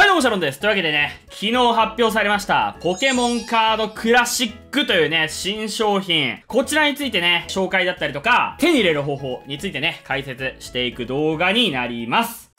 はいどうもシャロンです。というわけでね、昨日発表されました、ポケモンカードクラシックというね、新商品。こちらについてね、紹介だったりとか、手に入れる方法についてね、解説していく動画になります。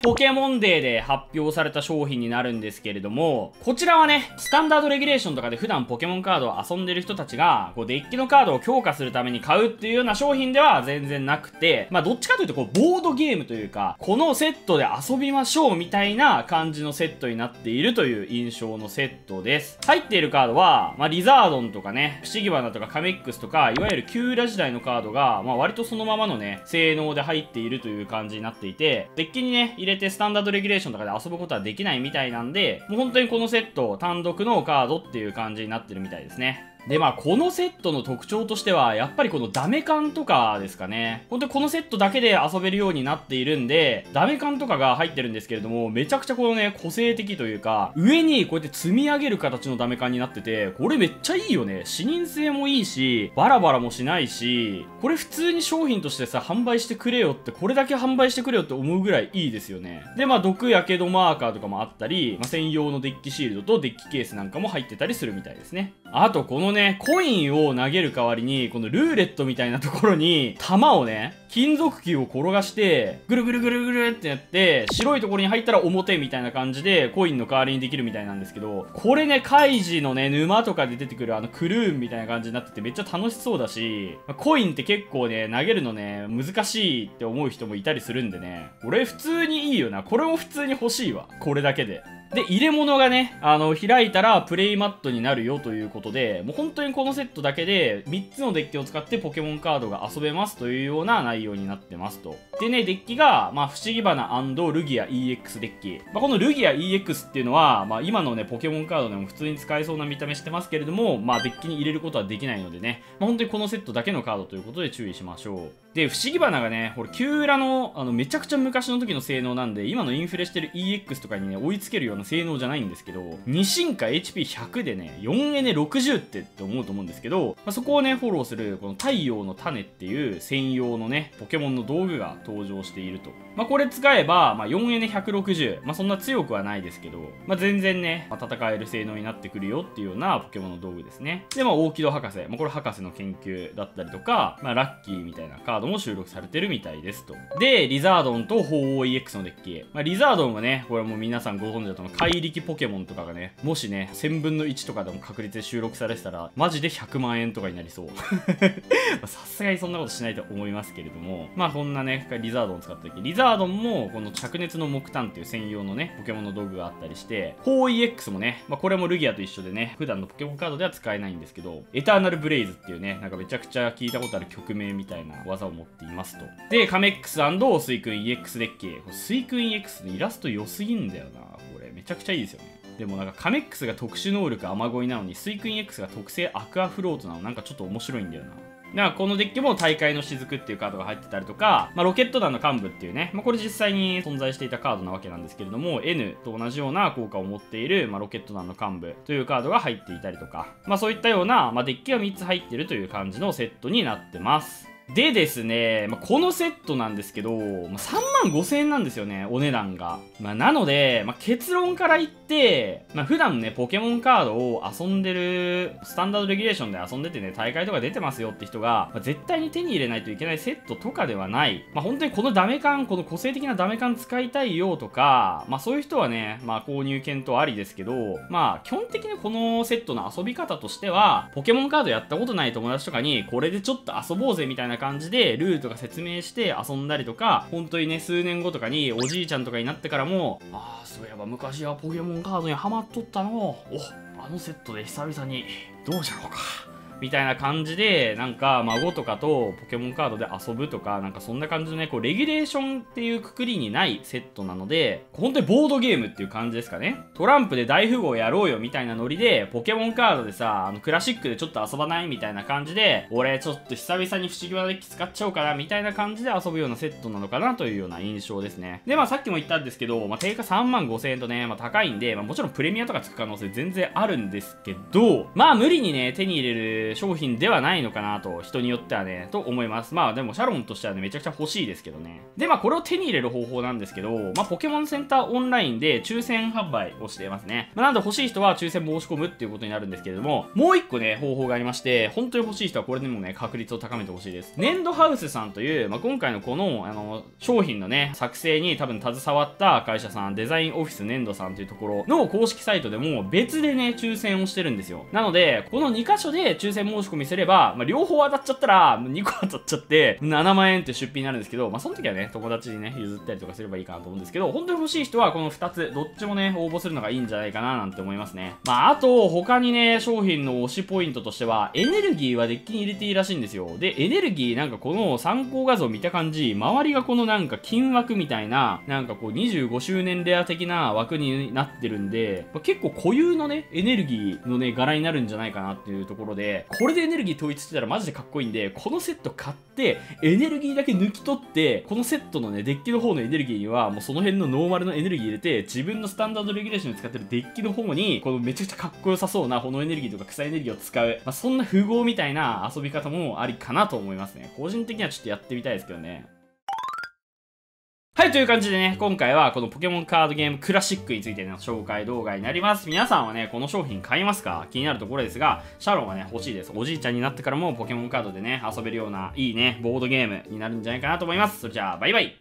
ポケモンデーで発表された商品になるんですけれども、こちらはね、スタンダードレギュレーションとかで普段ポケモンカードを遊んでる人たちが、こうデッキのカードを強化するために買うっていうような商品では全然なくて、まあどっちかというとこうボードゲームというか、このセットで遊びましょうみたいな感じのセットになっているという印象のセットです。入っているカードは、まあリザードンとかね、不思議花とかカメックスとか、いわゆるキューラ時代のカードが、まあ割とそのままのね、性能で入っているという感じになっていて、デッキにね、れてスタンダードレギュレーションとかで遊ぶことはできないみたいなんで、もう本当にこのセット単独のカードっていう感じになってるみたいですね。で、まあ、このセットの特徴としては、やっぱりこのダメ感とかですかね。本当にこのセットだけで遊べるようになっているんで、ダメ感とかが入ってるんですけれども、めちゃくちゃこのね、個性的というか、上にこうやって積み上げる形のダメ感になってて、これめっちゃいいよね。視認性もいいし、バラバラもしないし、これ普通に商品としてさ、販売してくれよって、これだけ販売してくれよって思うぐらいいいですよね。で、まあ、毒やけどマーカーとかもあったり、まあ、専用のデッキシールドとデッキケースなんかも入ってたりするみたいですね。あと、このね、ねコインを投げる代わりに、このルーレットみたいなところに、弾をね、金属球を転がして、ぐるぐるぐるぐるってやって、白いところに入ったら表みたいな感じで、コインの代わりにできるみたいなんですけど、これね、カイジのね、沼とかで出てくるあのクルーンみたいな感じになっててめっちゃ楽しそうだし、コインって結構ね、投げるのね、難しいって思う人もいたりするんでね、これ普通にいいよな。これも普通に欲しいわ。これだけで。で、入れ物がね、あの、開いたらプレイマットになるよということで、もう本当にこのセットだけで3つのデッキを使ってポケモンカードが遊べますというような内容になってますと。でね、デッキが、まあ、不思議花ルギア EX デッキ。まあ、このルギア EX っていうのは、まあ、今のね、ポケモンカードでも普通に使えそうな見た目してますけれども、まあ、デッキに入れることはできないのでね、まあ、本当にこのセットだけのカードということで注意しましょう。で、不思議花がね、これ、キューラの、あの、めちゃくちゃ昔の時の性能なんで、今のインフレしてる EX とかにね、追いつけるような性能じゃないんですけど、2進化 HP100 でね、4エネ60ってって思うと思うんですけど、まあ、そこをね、フォローする、この太陽の種っていう専用のね、ポケモンの道具が登場していると。まあ、これ使えば、まあ、4エネ160、まあ、そんな強くはないですけど、まあ、全然ね、まあ、戦える性能になってくるよっていうようなポケモンの道具ですね。で、まあ、大木戸博士、まあ、これ博士の研究だったりとか、まあ、ラッキーみたいなカードも収録されてるみたいですと。で、リザードンと鳳凰 EX のデッキ。まあ、リザードンはね、これもう皆さんご存知だと思いますう、怪力ポケモンとかがね、もしね、1000分の1とかでも確率で収録されてたら、マジで100万円とかになりそう。さすがにそんなことしないと思いますけれども、まあ、こんなね、リザードン使った時、リザードンも、この灼熱の木炭っていう専用のね、ポケモンの道具があったりして、鳳 EX もね、まあ、これもルギアと一緒でね、普段のポケモンカードでは使えないんですけど、エターナルブレイズっていうね、なんかめちゃくちゃ聞いたことある曲名みたいな技を持っていますと。で、カメックススイクン EX デッキ。スイクン EX のイラスト良すぎんだよな。これめちゃくちゃいいですよね。でもなんかカメックスが特殊能力雨乞いなのに、スイクン X が特性アクアフロートなのなんかちょっと面白いんだよな。だからこのデッキも大会の雫っていうカードが入ってたりとか、まあ、ロケット団の幹部っていうね、まあ、これ実際に存在していたカードなわけなんですけれども、N と同じような効果を持っている、まあ、ロケット団の幹部というカードが入っていたりとか、まあ、そういったような、まあ、デッキが3つ入ってるという感じのセットになってます。でですね、まあ、このセットなんですけど、まあ、3万5千円なんですよね、お値段が。まあ、なので、まあ、結論から言って、まあ、普段ね、ポケモンカードを遊んでる、スタンダードレギュレーションで遊んでてね、大会とか出てますよって人が、まあ、絶対に手に入れないといけないセットとかではない。まあ、本当にこのダメ感、この個性的なダメ感使いたいよとか、まあ、そういう人はね、まあ、購入検討ありですけど、まあ、基本的にこのセットの遊び方としては、ポケモンカードやったことない友達とかに、これでちょっと遊ぼうぜみたいな感じでルールとか説明して遊んだりとか本当にね数年後とかにおじいちゃんとかになってからもああそういえば昔はポケモンカードにはまっとったの。おあのセットで久々に。どうじゃろうか。みたいな感じで、なんか孫とかとポケモンカードで遊ぶとか、なんかそんな感じのね、こうレギュレーションっていうくくりにないセットなので、本当にボードゲームっていう感じですかね。トランプで大富豪やろうよみたいなノリで、ポケモンカードでさ、あのクラシックでちょっと遊ばないみたいな感じで、俺ちょっと久々に不思議なデッキ使っちゃおうかなみたいな感じで遊ぶようなセットなのかなというような印象ですね。で、まあさっきも言ったんですけど、まあ定価3万5千円とね、まあ高いんで、まあもちろんプレミアとかつく可能性全然あるんですけど、まあ無理にね、手に入れるる商品ではないのかなと、人によってはね、と思います。まあでもシャロンとしてはね、めちゃくちゃ欲しいですけどね。で、まあこれを手に入れる方法なんですけど、まあポケモンセンターオンラインで抽選販売をしていますね。まあなんで欲しい人は抽選申し込むっていうことになるんですけれども、もう一個ね、方法がありまして、本当に欲しい人はこれでもね、確率を高めてほしいです。粘土ハウスさんという、まあ今回のこの、あの、商品のね、作成に多分携わった会社さん、デザインオフィス粘土さんというところの公式サイトでも別でね、抽選をしてるんですよ。なので、この2箇所で抽選申し込みすれば、まあ、両方当たっちゃったら、2個当たっちゃって、7万円って出費になるんですけど、まあ、その時はね、友達にね、譲ったりとかすればいいかなと思うんですけど、本当に欲しい人はこの2つ、どっちもね、応募するのがいいんじゃないかななんて思いますね。まあ、あと、他にね、商品の推しポイントとしては、エネルギーはデッキに入れていいらしいんですよ。で、エネルギーなんかこの参考画像見た感じ、周りがこのなんか金枠みたいな、なんかこう25周年レア的な枠になってるんで、まあ、結構固有のね、エネルギーのね、柄になるんじゃないかなっていうところで、これでエネルギー統一してたらマジでかっこいいんで、このセット買って、エネルギーだけ抜き取って、このセットのね、デッキの方のエネルギーには、もうその辺のノーマルのエネルギー入れて、自分のスタンダードレギュレーションに使ってるデッキの方に、このめちゃくちゃかっこよさそうな炎エネルギーとか草エネルギーを使う。まあ、そんな符号みたいな遊び方もありかなと思いますね。個人的にはちょっとやってみたいですけどね。はい、という感じでね、今回はこのポケモンカードゲームクラシックについての紹介動画になります。皆さんはね、この商品買いますか？気になるところですが、シャロンはね、欲しいです。おじいちゃんになってからもポケモンカードでね、遊べるような、いいね、ボードゲームになるんじゃないかなと思います。それじゃあ、バイバイ